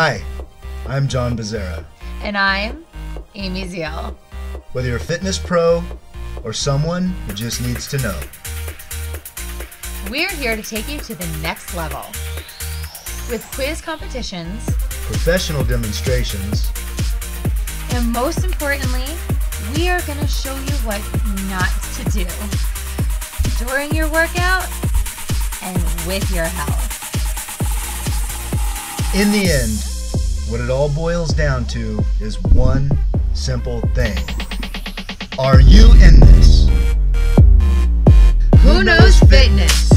Hi, I'm John Bezerra. And I'm Amy Zeal. Whether you're a fitness pro or someone who just needs to know, We're here to take you to the next level with quiz competitions, professional demonstrations, and most importantly, we are going to show you what not to do during your workout and with your health. in the end, what it all boils down to is one simple thing Are you in this? Who knows fitness?